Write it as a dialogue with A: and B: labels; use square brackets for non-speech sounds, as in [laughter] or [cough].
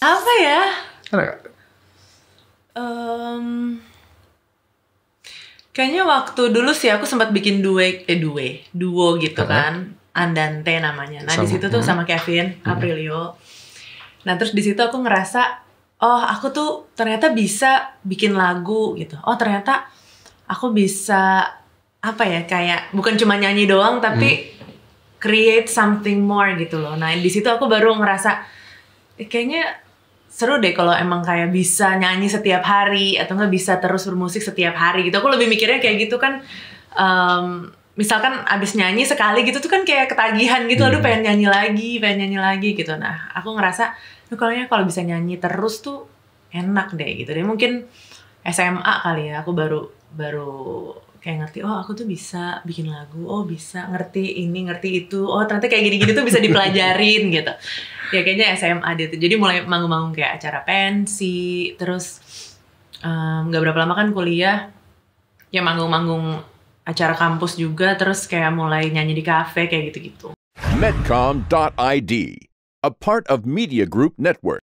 A: Apa ya?
B: Ada nggak?
A: Em, kayaknya waktu dulu sih aku sempat bikin duet, eh duet, duo gitu kan, Andante namanya. Nah di situ tuh
B: hmm.
A: sama Kevin Aprilio. Nah terus di situ aku ngerasa, oh aku tuh ternyata bisa bikin lagu gitu. Oh ternyata aku bisa apa ya kayak bukan cuma nyanyi doang tapi create something more gitu loh. Nah di situ aku baru ngerasa eh, kayaknya seru deh kalau emang kayak bisa nyanyi setiap hari atau nggak bisa terus bermusik setiap hari gitu. Aku lebih mikirnya kayak gitu kan. em, misalkan abis nyanyi sekali gitu tuh kan kayak ketagihan gitu. Aduh
B: Hmm.
A: pengen nyanyi lagi, pengen nyanyi lagi gitu. Nah aku ngerasa, "Duh, kalau kalau bisa nyanyi terus tuh enak deh gitu deh. Mungkin SMA kali ya aku baru baru kayak ngerti oh aku tuh bisa bikin lagu oh bisa ngerti ini ngerti itu oh ternyata kayak gini-gini tuh bisa [laughs] dipelajarin gitu ya kayaknya SMA deh tuh jadi mulai manggung-manggung kayak acara pensi terus nggak berapa lama kan kuliah ya manggung-manggung acara kampus juga terus kayak mulai nyanyi di kafe kayak gitu-gitu
C: Medcom.id, a part of Media Group Network.